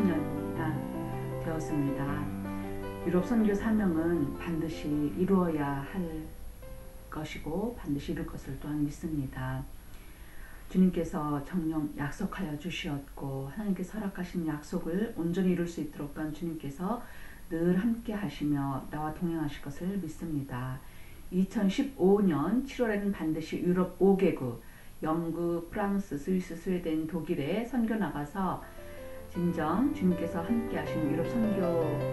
20년이 되었습니다. 유럽 선교 사명은 반드시 이루어야 할 것이고 반드시 이룰 것을 또한 믿습니다. 주님께서 정령 약속하여 주시었고 하나님께서 허락하신 약속을 온전히 이룰 수 있도록 또한 주님께서 늘 함께 하시며 나와 동행하실 것을 믿습니다. 2015년 7월에는 반드시 유럽 5개국 영국, 프랑스, 스위스, 스웨덴, 독일에 선교 나가서 진정 주님께서 함께 하신 유럽 선교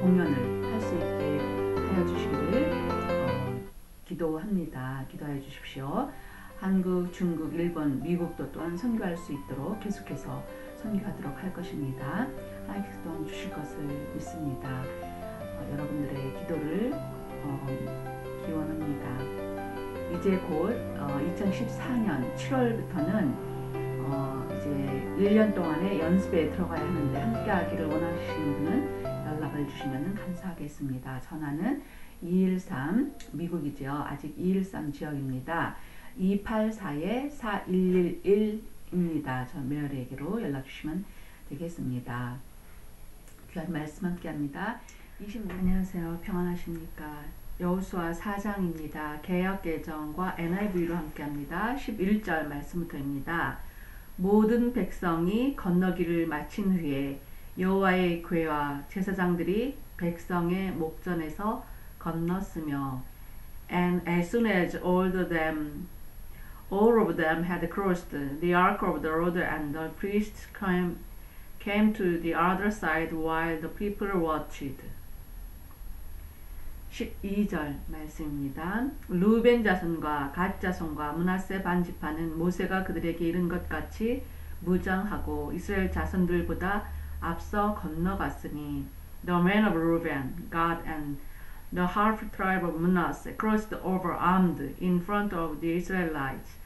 공연을 할 수 있게 하여 주시기를 어, 기도합니다. 기도해 주십시오. 한국, 중국, 일본, 미국도 또한 선교할 수 있도록 계속해서 선교하도록 할 것입니다. 하나님께서 또한 주실 것을 믿습니다. 어, 여러분들의 기도를 어, 기원합니다. 이제 곧 어, 2014년 7월부터는 어, 이제 1년 동안의 연습에 들어가야 하는데 함께 하기를 원하시는 분은 연락을 주시면 감사하겠습니다. 전화는 213 미국이죠. 아직 213 지역입니다. 284-4111입니다. 저 메어리에게로 연락 주시면 되겠습니다. 귀한 말씀 함께 합니다. 20... 안녕하세요. 평안하십니까? 여호수아 4장입니다. 개혁 개정과 NIV로 함께 합니다. 11절 말씀부터입니다. 모든 백성이 건너기를 마친 후에 여호와의 궤와 제사장들이 백성의 목전에서 건넜으며 and as soon as all of them all of them had crossed the ark of the road and the priests came, came to the other side while the people watched. 12절 말씀입니다. 루벤 자손과 갓 자손과 문하세 반지파는 모세가 그들에게 이른 것 같이 무장하고 이스라엘 자손들보다 앞서 건너갔으니 the men of Reuben, Gad and the half tribe of Manasseh crossed over armed in front of the Israelites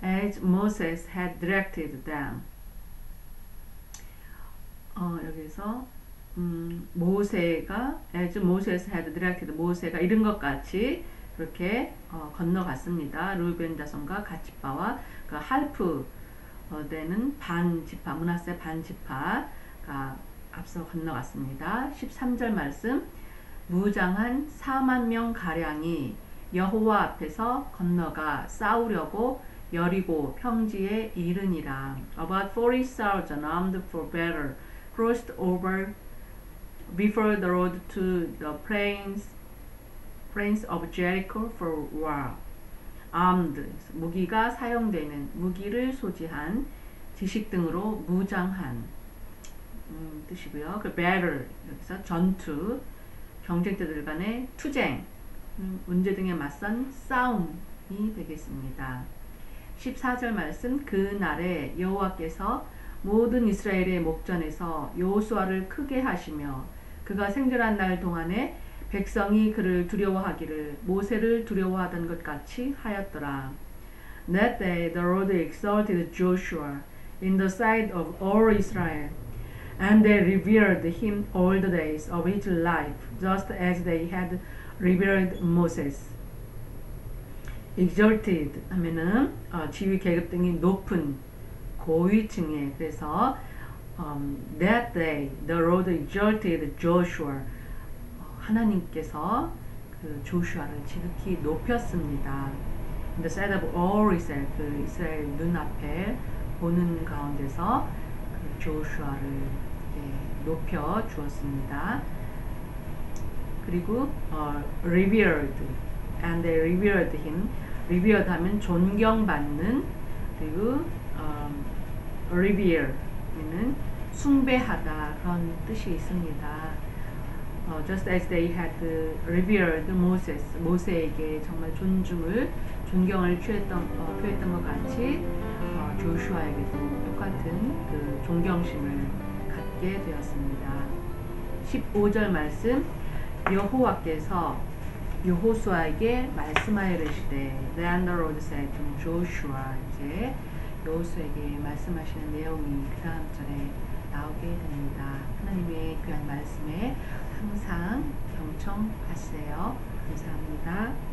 as Moses had directed them. 어, 여기서 음, 모세가 Moses had directed 모세가 이른 것 같이 그렇게 어, 건너갔습니다. 루벤 자손과 가치파와 그 할프 어, 되는 반지파 문하세 반지파가 앞서 건너갔습니다. 13절 말씀 무장한 4만 명 가량이 여호와 앞에서 건너가 싸우려고 여리고 평지에 이르니라. About 40,000 armed for battle crossed over before the road to the plains, plains of Jericho for war. armed, 무기가 사용되는, 무기를 소지한, 지식 등으로 무장한 음, 뜻이고요. 그 battle, 여기서 전투, 경쟁자들 간의 투쟁, 음, 문제 등에 맞선 싸움이 되겠습니다. 14절 말씀 그 날에 여호와께서 모든 이스라엘의 목전에서 여호수아를 크게 하시며 그가 생존한 날 동안에 백성이 그를 두려워하기를 모세를 두려워하던 것 같이 하였더라. That day the Lord exalted Joshua in the sight of all Israel, and they revered him all the days of his life, just as they had revered Moses. exalted 하면은 어, 지위 계급 등이 높은 고위층에 그래서 um, that day the Lord exalted Joshua 하나님께서 그 조슈아를 지극히 높였습니다. The sight of all Israel 그 이스라엘 눈앞에 보는 가운데서 그 조슈아를 예, 높여 주었습니다. 그리고 어, revered and they revered him. revered 하면 존경받는 그리고 um, revere는 숭배하다 그런 뜻이 있습니다. 어, just as they had revered Moses, 모세에게 정말 존중을, 존경을 취했던, 어, 표했던 것 같이 어, 조슈아에게도 똑같은 그 존경심을 갖게 되었습니다. 15절 말씀 여호와께서 여호수아에게 말씀하여 이르시되 Then the Lord said to Joshua 이제 여호수에게 말씀하시는 내용이 그 다음 절에 나오게 됩니다. 하나님의 귀한 말씀에 항상 경청하세요. 감사합니다.